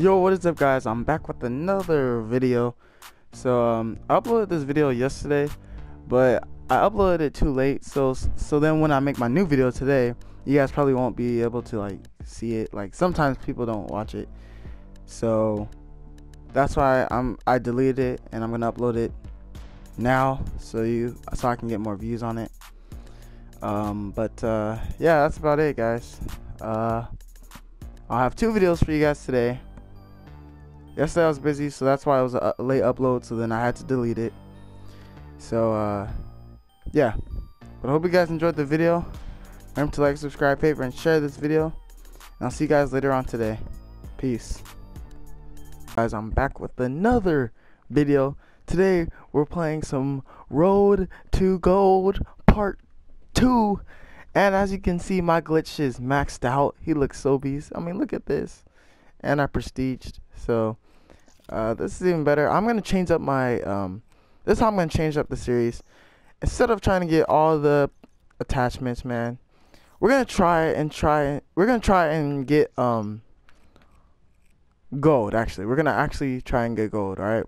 Yo, what is up guys? I'm back with another video. So um I uploaded this video yesterday, but I uploaded it too late. So so then when I make my new video today, you guys probably won't be able to like see it. Like sometimes people don't watch it. So that's why I'm I deleted it and I'm to upload it now so you so I can get more views on it. Um but uh yeah, that's about it guys. Uh I'll have two videos for you guys today. Yesterday I was busy, so that's why it was a late upload. So then I had to delete it. So uh, yeah. But I hope you guys enjoyed the video. Remember to like, subscribe, favorite, and share this video. And I'll see you guys later on today. Peace. Guys, I'm back with another video. Today we're playing some Road to Gold Part 2. And as you can see, my glitch is maxed out. He looks so beast. I mean, look at this. And I prestiged. So, uh, this is even better. I'm going to change up my, um, this is how I'm going to change up the series. Instead of trying to get all the attachments, man, we're going to try and try, we're going to try and get, um, gold, actually. We're going to actually try and get gold, alright?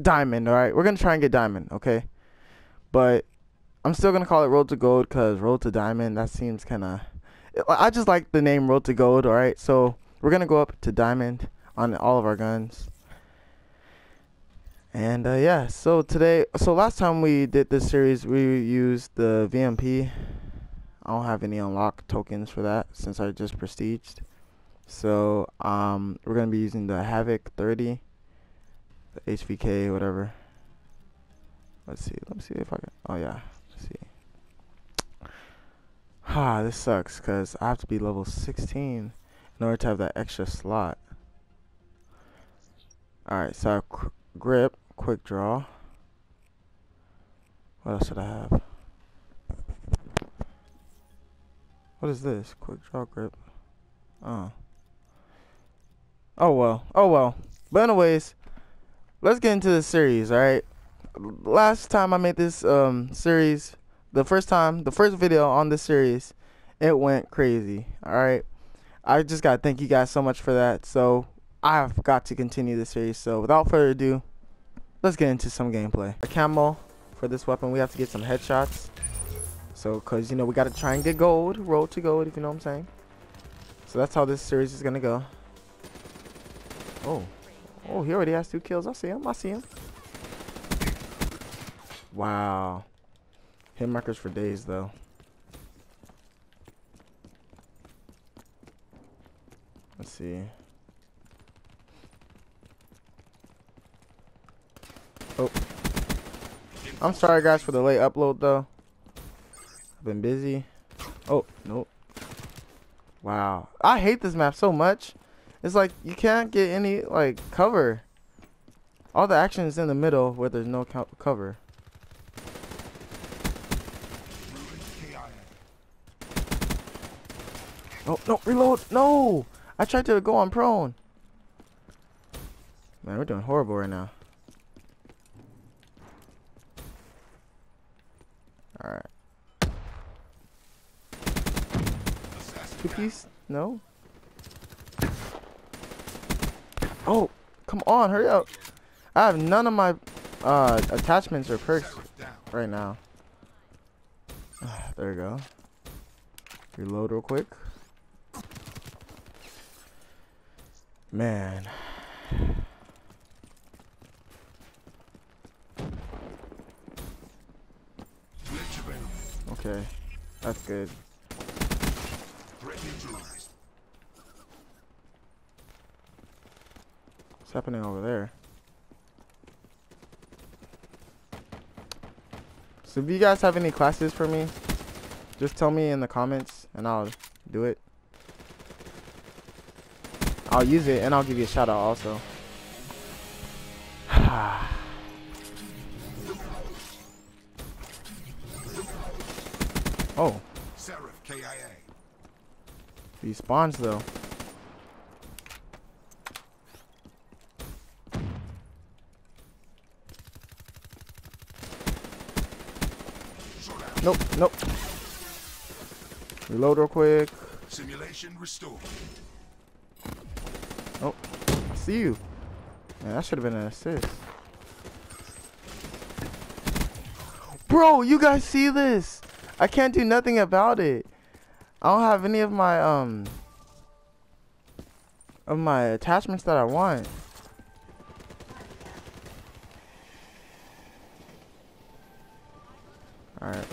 Diamond, alright? We're going to try and get diamond, okay? But I'm still gonna call it Road to Gold because Road to Diamond that seems kind of. I just like the name Road to Gold. All right, so we're gonna go up to Diamond on all of our guns. And uh, yeah, so today, so last time we did this series, we used the VMP. I don't have any unlock tokens for that since I just prestiged. So um, we're gonna be using the Havoc 30, the HVK, whatever. Let's see. Let me see if I can. Oh yeah Let's see. Ah, this sucks because I have to be level 16 in order to have that extra slot. Alright, so qu grip, quick draw. What else did I have? What is this? Quick draw grip. Oh. Oh well. Oh well. But anyways, let's get into the series, alright? last time I made this um series, the first time, the first video on this series, it went crazy. All right, I just gotta thank you guys so much for that. So I've got to continue this series. So without further ado, let's get into some gameplay. A camo for this weapon, we have to get some headshots. So, cause you know we gotta try and get gold, road to gold, if you know what I'm saying. So that's how this series is gonna go. Oh, oh, he already has two kills. I see him. I see him. Wow. Hit markers for days, though. Let's see. Oh. I'm sorry, guys, for the late upload, though. I've been busy. Oh, nope. Wow. I hate this map so much. It's like you can't get any, like, cover. All the action is in the middle where there's no cover. No, no, reload. No. I tried to go on prone. Man, we're doing horrible right now. Alright. Two piece? No? Oh, come on, hurry up. I have none of my uh, attachments or perks right now. there we go. Reload real quick. Man. Okay. That's good. What's happening over there? So if you guys have any classes for me, just tell me in the comments and I'll do it. I'll use it and I'll give you a shout out also. These spawns though. Nope, nope. Reload real quick. Simulation restored. Oh. I see you. Man, that should have been an assist. Bro, you guys see this? I can't do nothing about it. I don't have any of my um of my attachments that I want. Alright.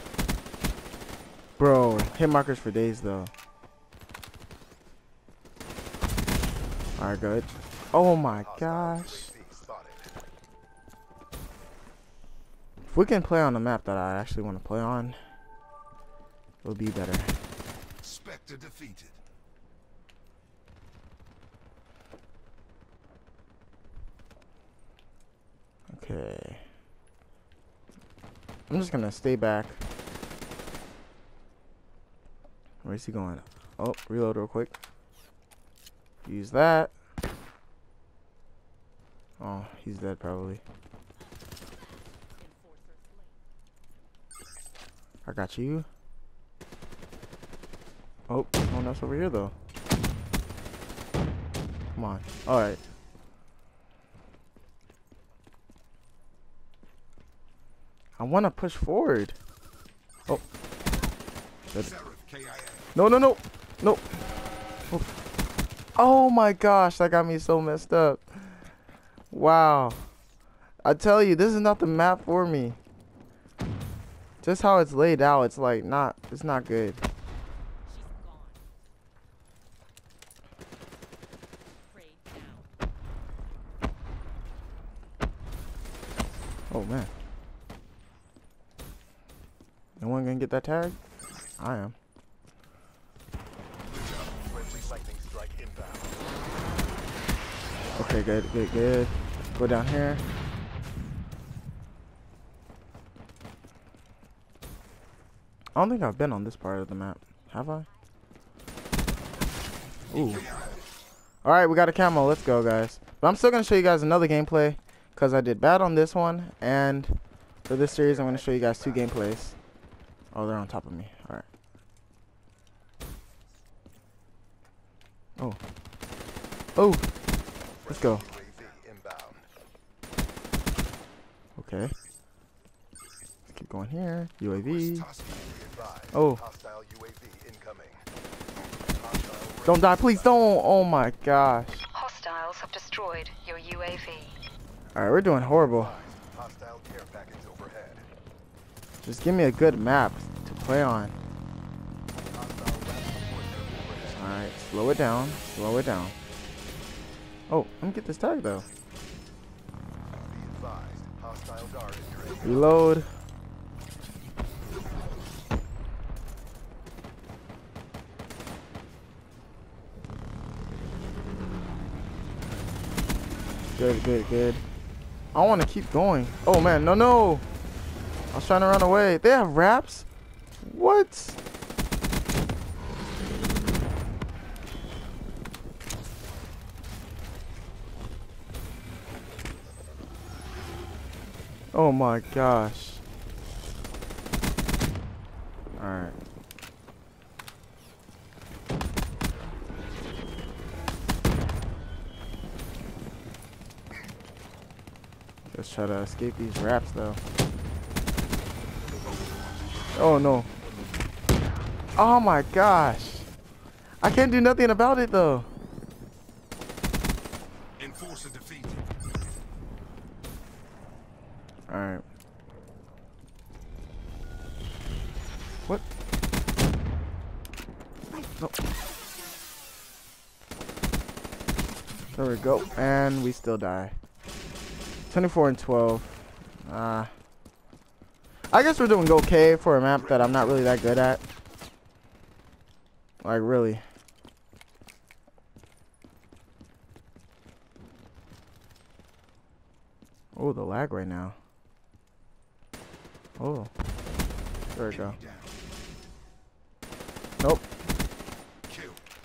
Bro, hit markers for days though. Alright, good. Oh my gosh. If we can play on a map that I actually want to play on, it'll be better. Spectre defeated. Okay. I'm just gonna stay back. Where's he going? Oh, reload real quick. Use that. Oh, he's dead probably. I got you. Oh, no one else over here though. Come on. Alright. I want to push forward. Oh. No, no, no. No. Oh. oh my gosh, that got me so messed up. Wow. I tell you, this is not the map for me. Just how it's laid out, it's like not, it's not good. Oh man. No one gonna get that tag? I am. Okay, good, good, good. Go down here. I don't think I've been on this part of the map. Have I? Ooh. Alright, we got a camo. Let's go, guys. But I'm still going to show you guys another gameplay. Because I did bad on this one. And for this series, I'm going to show you guys two gameplays. Oh, they're on top of me. Alright. Oh. Oh. Let's go. Okay. Let's keep going here. UAV. Oh. Don't die, please don't. Oh my gosh. Hostiles have destroyed your UAV. Alright, we're doing horrible. Just give me a good map to play on. Alright, slow it down. Slow it down. Oh, let me get this tag though. Reload. Good, good, good. I want to keep going. Oh man, no, no. I was trying to run away. They have wraps? What? Oh my gosh. Alright. Let's try to escape these wraps though. Oh no. Oh my gosh. I can't do nothing about it though. Alright. What? No. There we go. And we still die. 24 and 12. Uh, I guess we're doing okay for a map that I'm not really that good at. Like, really. Oh, the lag right now. Oh. There we go. Nope.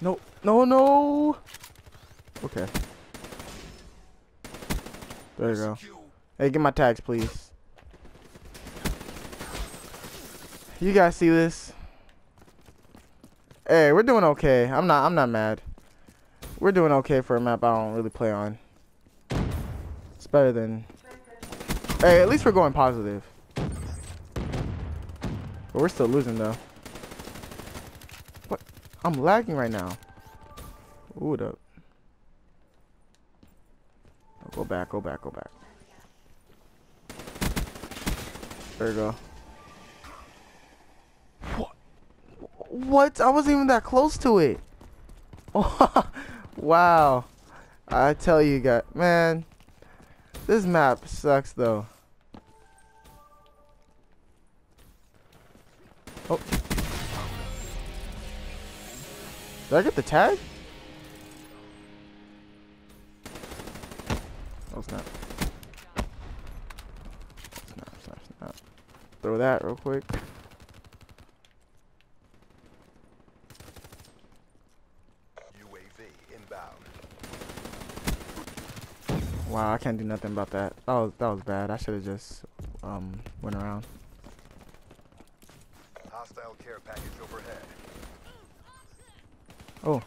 Nope. No, no. Okay. There you go. Hey, get my tags, please. You guys see this? Hey, we're doing okay. I'm not. I'm not mad. We're doing okay for a map I don't really play on. It's better than. Hey, at least we're going positive. But we're still losing though. What? I'm lagging right now. Ooh? Oh, go back, go back, go back. There you go. What? I wasn't even that close to it. wow. I tell you guys, man, this map sucks though. Oh. Did I get the tag? Oh snap. Snap, snap, snap. Throw that real quick. UAV inbound. Wow, I can't do nothing about that. That was that was bad. I should have just um went around. Hostile care package overhead. Oh.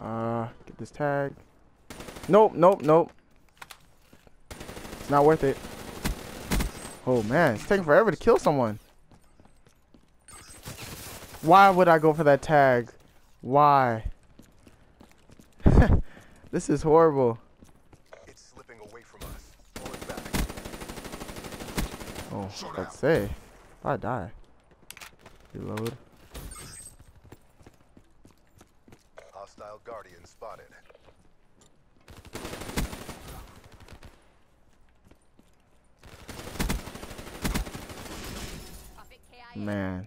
Uh, get this tag. Nope, nope, nope. It's not worth it. Oh man, it's taking forever to kill someone. Why would I go for that tag? Why? This is horrible. It's slipping away from us. Pull it back. Oh, let's say. If I die. Reload. Hostile guardian spotted. Man.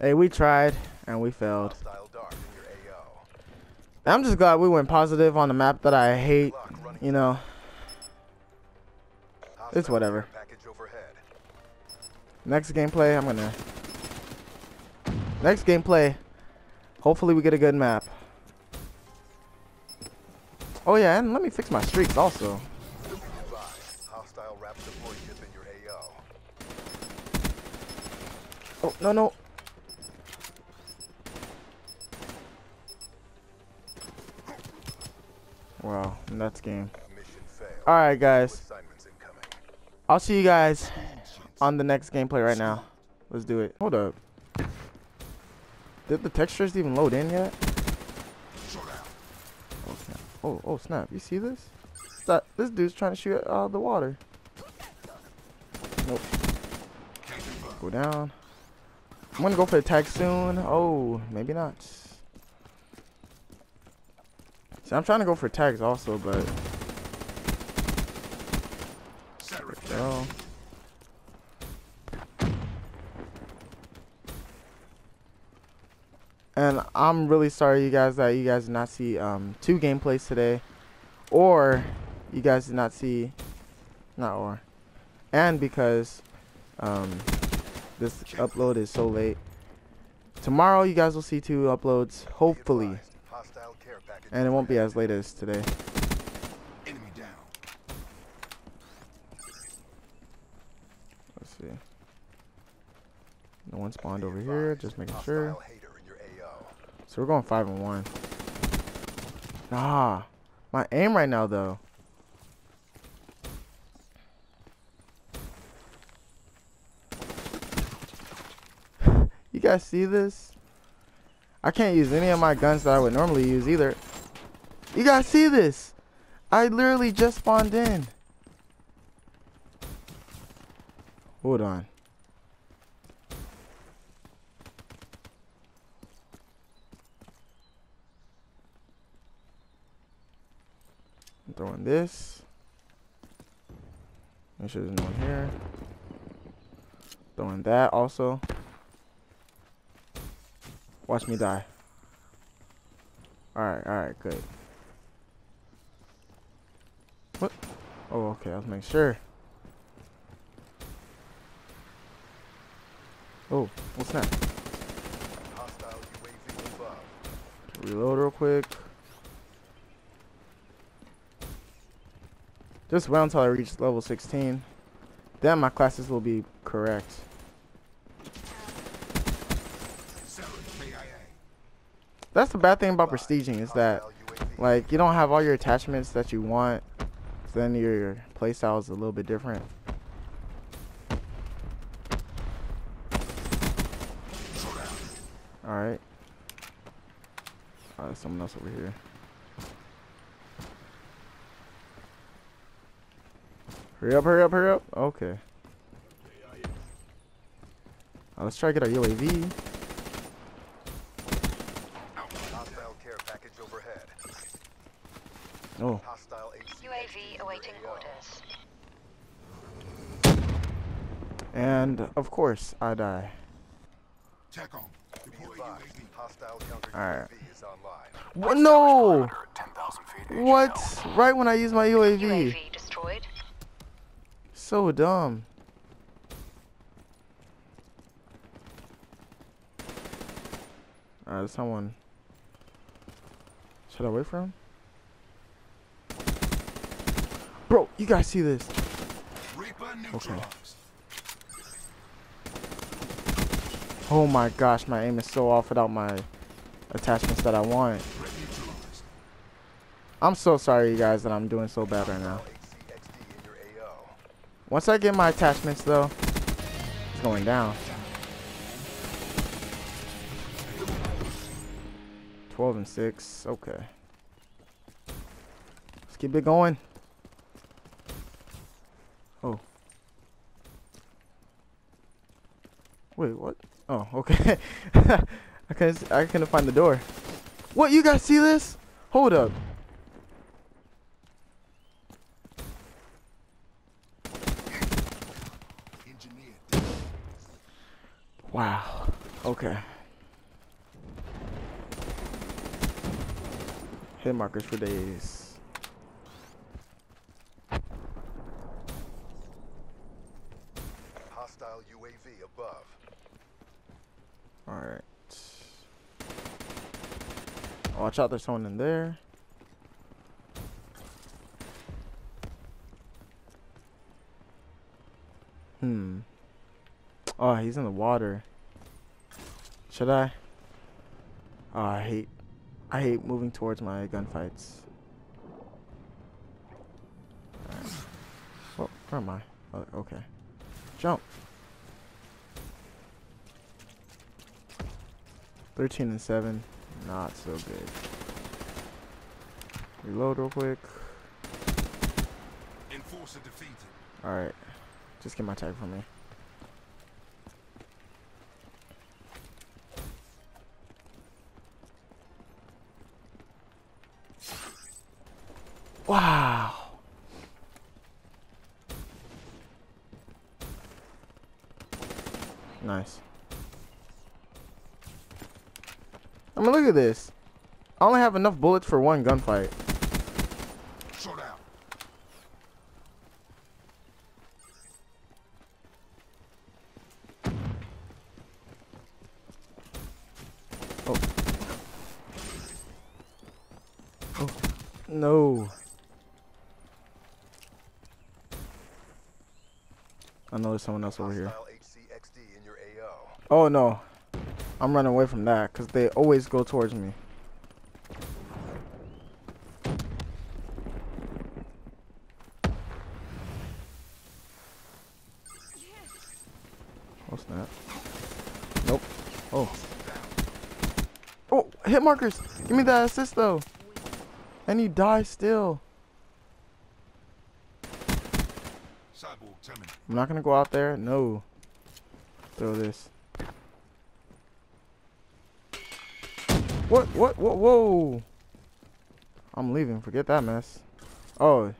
Hey, we tried and we failed. Hostile dart in your AO. I'm just glad we went positive on the map that I hate. You know, It's whatever. care Package overhead. next gameplay, I'm gonna. Next gameplay, hopefully we get a good map. Oh yeah, and let me fix my streaks also. Advise. Hostile rapid deploy ship in your AO. Oh no no. Wow, nuts game. All right, guys. I'll see you guys on the next gameplay right now. Let's do it. Hold up. Did the textures even load in yet? Oh snap. Oh, oh snap. You see this? That this dude's trying to shoot out of uh, the water. Nope. Go down. I'm gonna go for the tag soon. Oh, maybe not. See, I'm trying to go for tags also, but. And I'm really sorry, you guys, that you guys did not see um, two gameplays today, or you guys did not see, not or, and because um, this upload is so late. Tomorrow, you guys will see two uploads, hopefully, advised. Hostile care package and it won't be as late as today. Enemy down. Let's see. No one spawned over here, just making sure. Hostile HATR in your AO. So we're going five and one. Nah, my aim right now though. you guys see this? I can't use any of my guns that I would normally use either. You guys see this? I literally just spawned in. Hold on. I'm throwing this. Make sure there's no one here. Throwing that also. Watch me die. Alright, alright, good. What? Oh, okay, I was making sure. Oh, what's that? Hostile UAV above. Reload real quick. Just wait until I reach level 16. Then my classes will be correct. That's the bad thing about prestiging is that Like you don't have all your attachments that you want. So then your playstyle is a little bit different. Alright. Uh, there's someone else over here. Hurry up, hurry up, hurry up. Okay. Uh, let's try to get our UAV. Hostile care package overhead. Oh, Hostile UAV awaiting orders. and of course I die. Check on. Be Deploy advised, UAV. hostile counter Alright. UAV is online. What? No! What? Right when I use my UAV. UAV destroyed. So dumb. Alright, someone. Should I wait for him? Bro, you guys see this? Neutralized. Oh my gosh, my aim is so off without my attachments that I want. I'm so sorry, you guys, that I'm doing so bad right now. HCXD in your AO. Once I get my attachments, though, it's going down. 12 and 6. Okay. Let's keep it going. Oh. Wait, what? Oh, okay. I couldn't, I couldn't find the door. What? You guys see this? Hold up. Wow. Okay. Hit markers for days. Hostile UAV above. Alright. Watch out, there's someone in there. Hmm. Oh, he's in the water. Should I? Oh, I hate I hate moving towards my gunfights. Alright. Well, where am I? Oh, okay. Jump. 13 and 7. Not so good. Reload real quick. Enforcer defeated. Alright. Just get my tag from me. Wow. Nice. I mean, look at this. I only have enough bullets for one gunfight. Shot out. No. I know there's someone else over here. Hostile HCXD in your AO. Oh no. I'm running away from that because they always go towards me. Oh snap. Nope. Oh. Oh, hit markers. Give me that assist though. And you die still. I'm not gonna go out there. No. Throw this. What? What? What? Whoa! I'm leaving. Forget that mess. Oh.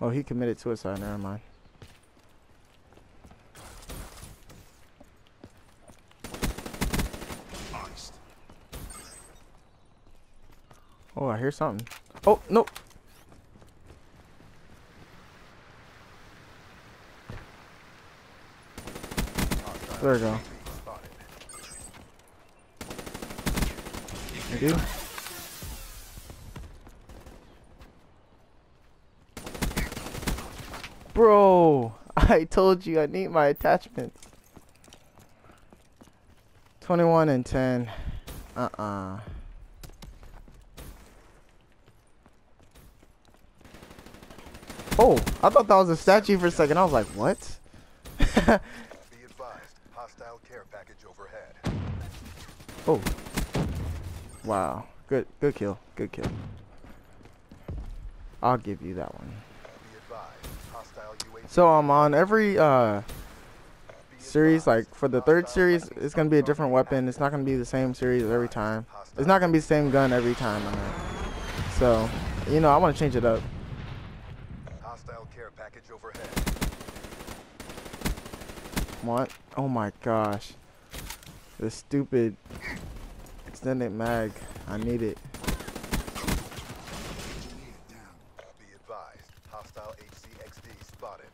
Oh, he committed suicide. Never mind. Oh, I hear something. Oh, no. Hostile There we go. Bro, I told you I need my attachments. 21 and 10. Uh-uh. Oh, I thought that was a statue for a second. I was like, what? oh. Wow. Good good kill. Good kill. I'll give you that one. Be advised, hostile UAV. So um on every uh series, like for the third series, it's gonna be a different weapon. It's not gonna be the same series every time. It's not gonna be the same gun every time. I mean. So, you know, I want to change it up. Hostile care package overhead. What? Oh my gosh. This stupid extended mag. I need it. Engineer down. Be advised, hostile HCXD spotted.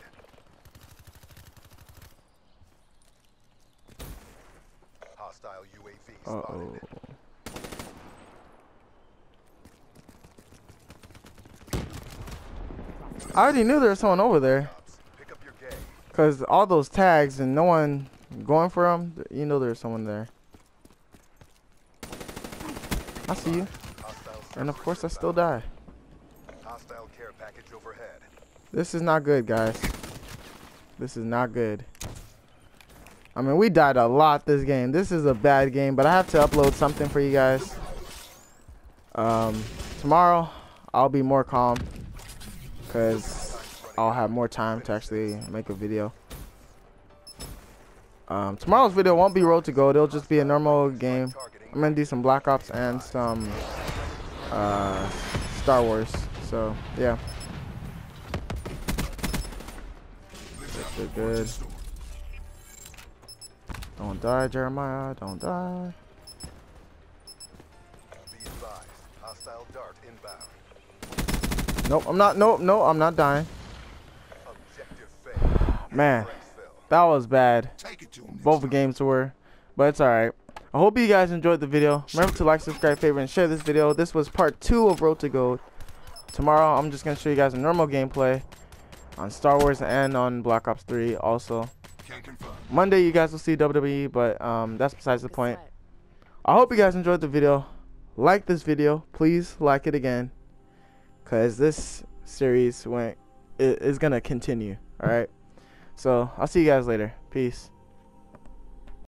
Hostile UAV Uh oh. I already knew there was someone over there. Cops, Pick up your game. Cause all those tags and no one going for them, you know there's someone there. I see you, and of course I still die. Hostile care package overhead. This is not good, guys. This is not good. I mean, we died a lot this game. This is a bad game, but I have to upload something for you guys. Um, tomorrow I'll be more calm because I'll have more time to actually make a video. Um, tomorrow's video won't be Road to Gold. It'll just be a normal game. I'm gonna do some Black Ops and some uh, Star Wars. So yeah. Good, good. Don't die, Jeremiah. Don't die. Nope, I'm not. Nope, no, I'm not dying. Man, that was bad. Both games were, but it's alright. I hope you guys enjoyed the video. Remember to like, subscribe, favorite, and share this video. This was part two of Road to Gold. Tomorrow, I'm just gonna show you guys a normal gameplay on Star Wars and on Black Ops 3 also. Monday, you guys will see WWE, but um, that's besides the point. I hope you guys enjoyed the video. Like this video, please like it again, cause this series went is gonna continue. All right. So I'll see you guys later. Peace.